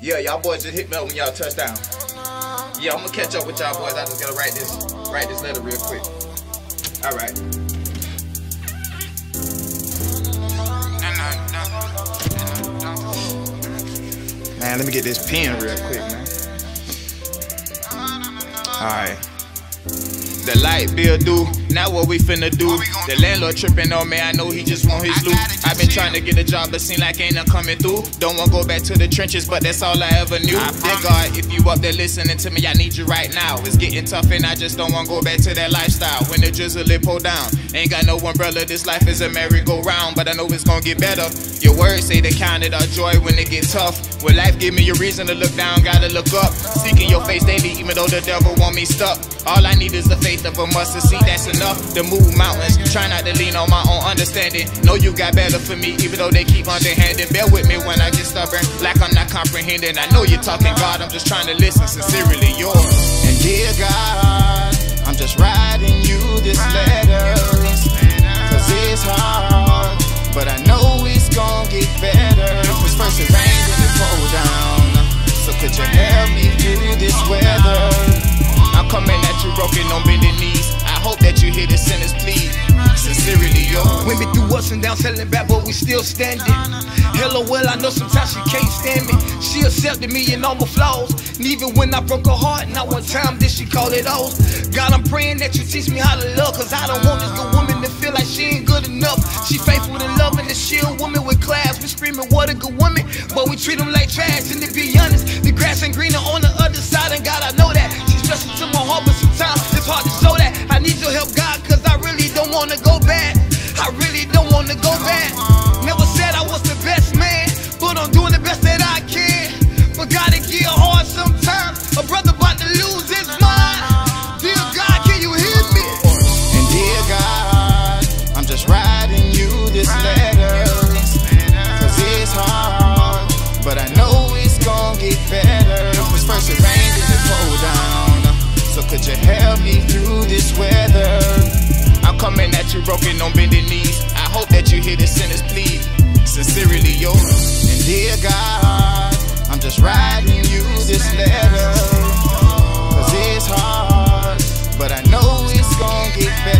Yeah, y'all boys just hit me up when y'all touch down. Yeah, I'm gonna catch up with y'all boys. I just gotta write this write this letter real quick. All right. Man, let me get this pen real quick, man. All right. The light bill due, now what we finna do? The landlord tripping on me, I know he just want his loot. i been trying to get a job, but seem like ain't none coming through. Don't wanna go back to the trenches, but that's all I ever knew. Dear God, if you up there listening to me, I need you right now. It's getting tough and I just don't wanna go back to that lifestyle. When the drizzle it pull down, ain't got no umbrella, this life is a merry-go-round, but I know it's gonna get better. Your words say they counted our joy when it get tough. When life give me a reason to look down, gotta look up. Seeking your face daily, even though the devil want me stuck. All I need is the faith of a mustard seed, that's enough to move mountains. Try not to lean on my own understanding. Know you got better for me, even though they keep underhanded. Bear with me when I get stubborn, like I'm not comprehending. I know you're talking, God, I'm just trying to listen sincerely yours. And dear God, I'm just writing you this letter. Cause it's hard, Women through ups and downs, selling back, but we still standing. Hello, well, I know sometimes she can't stand me. She accepted me and all my flaws. And even when I broke her heart, not one time did she call it off. God, I'm praying that you teach me how to love, cause I don't want this good woman to feel like she ain't good enough. She faithful and loving, and she a woman with class. We screaming, what a good woman, but we treat them like trash. And to be honest, the grass ain't greener on the other side, and God, I know that. She's stressing to my heart, but sometimes it's hard to show that. I need your help, God, cause I really don't wanna go could you help me through this weather? I'm coming at you broken on bending knees. I hope that you hear the sinners plead. Sincerely yours. And dear God, I'm just writing you this letter. Cause it's hard, but I know it's gonna get better.